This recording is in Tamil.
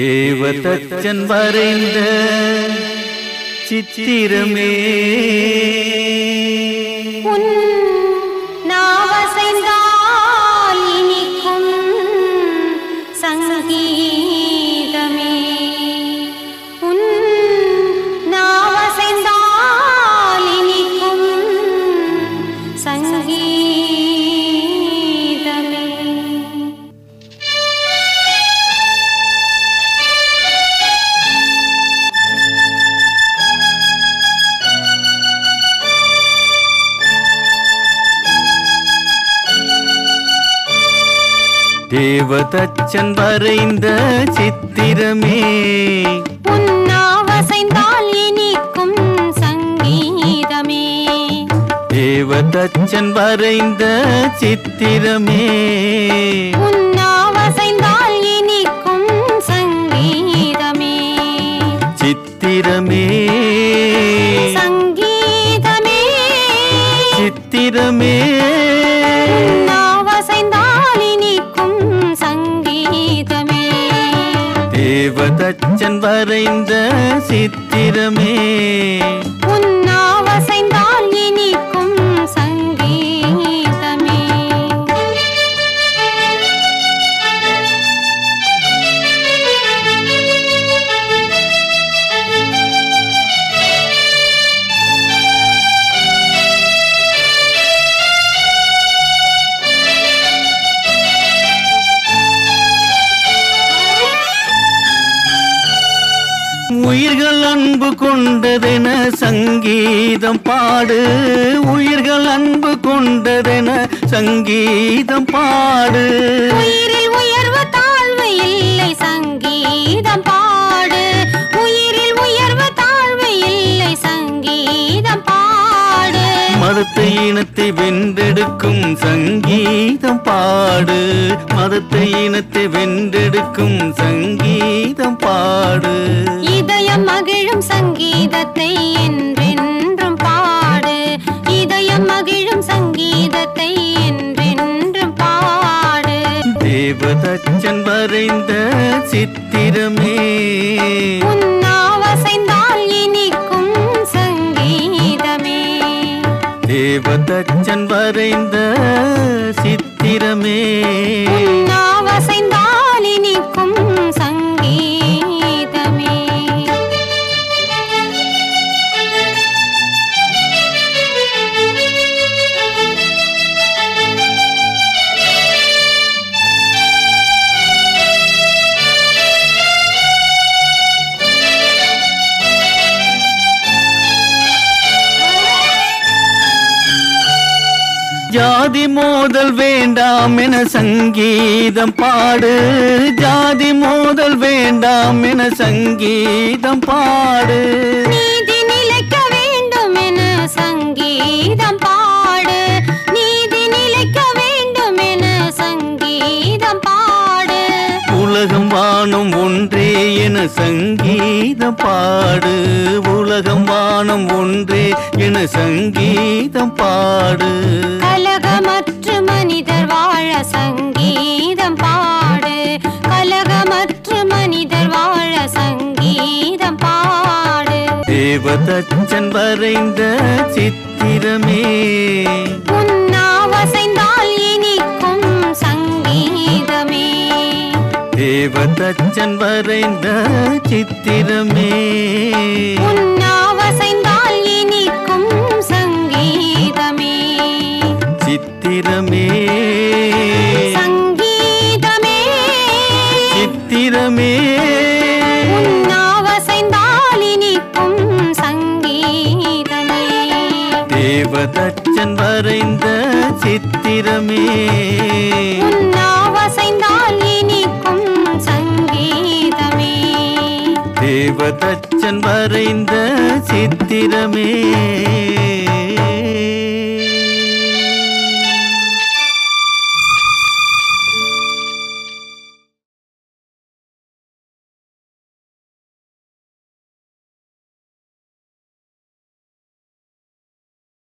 தேவதச்சன் வரைந்த சித்திரமே. தேவதச்சன் வரைந்த சித்திரமே. உன்னாவசைந்தால் இனிக்கும் சங்கீதமே. தேவதச்சன் வரைந்த சித்திரமே. உன்னாவசைந்தால் இனிக்கும் சங்கீதமே. சித்திரமே. சங்கீதமே. சித்திரமே. தேவதச்சன் வரைந்த சித்திரமே. உன் உயிர்கள் அன்பு கொண்டதென சங்கீதம் பாடு. உயிர்கள் அன்பு கொண்டதென சங்கீதம் பாடு. உயிரில் உயர்வு தாழ்வு இல்லை சங்கீதம் பாடு. உயிரில் உயர்வு தாழ்வு இல்லை சங்கீதம் பாடு. மதத்தை இனத்தை பாடு. மதத்தை இனத்தை வென்றெடுக்கும் சங்கீதம் பாடு. இதயம் மகிழும் சங்கீதத்தை என்றென்றும் பாடு. இதயம் மகிழும் சங்கீதத்தை என்றென்றும் பாடு. தேவதச்சன் வரைந்த சித்திரமே. தேவதச்சன் வரைந்த சித்திரமே ஜாதி மோதல் வேண்டாம் என சங்கீதம் பாடு. ஜாதி மோதல் வேண்டாம் என சங்கீதம் பாடு. நீதி நிலைக்க வேண்டும் என சங்கீதம் பாடு. உலகம் வானம் ஒன்றே என சங்கீதம் பாடு. உலகம் வானம் ஒன்றே என சங்கீதம் பாடு. கலகமற்று மனிதர் வாழ சங்கீதம் பாடு. கலகமற்று மனிதர் வாழ சங்கீதம் பாடு. தேவதச்சன் வரைந்த சித்திரமே. தேவதச்சன் வரைந்த சித்திரமே. உன்னாவசைந்தால் இனிக்கும் சங்கீதமே. சித்திரமே. சங்கீதமே. சித்திரமே. தேவதச்சன் வரைந்த சித்திரமே. தேவதச்சன் வரைந்த சித்திரமே.